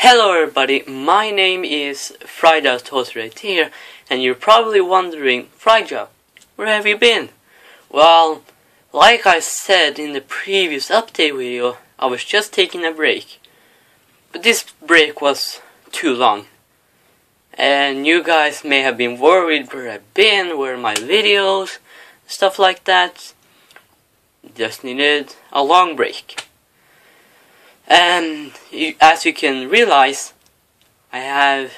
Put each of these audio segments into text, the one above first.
Hello everybody, my name is Fragile Toaster here, and you're probably wondering, Fragile, where have you been? Well, like I said in the previous update video, I was just taking a break. But this break was too long. And you guys may have been worried where I've been, where my videos, stuff like that. Just needed a long break. And as you can realize, I have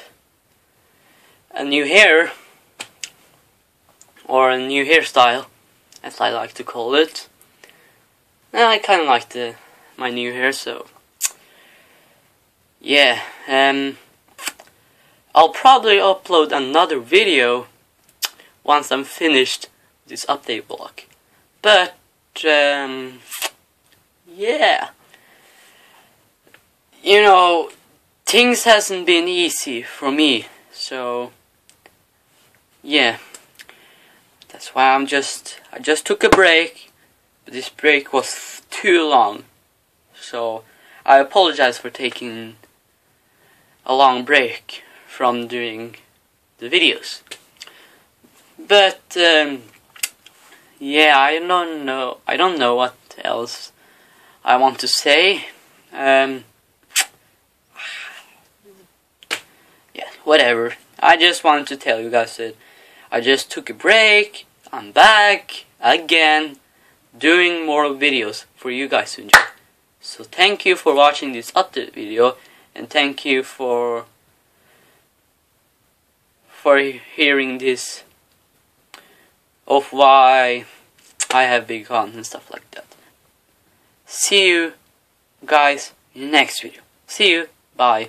a new hair, or a new hairstyle, as I like to call it. And I kind of like the my new hair, so yeah. Um, I'll probably upload another video once I'm finished this update block. But um, yeah you know, things hasn't been easy for me, so yeah. That's why I'm just I just took a break. This break was too long. So I apologize for taking a long break from doing the videos. But um, yeah, I don't know. I don't know what else I want to say. Um, whatever. I just wanted to tell you guys that I just took a break. I'm back again doing more videos for you guys to enjoy. So thank you for watching this update video and thank you for for hearing this of why I have big guns and stuff like that. See you guys in the next video. See you. Bye.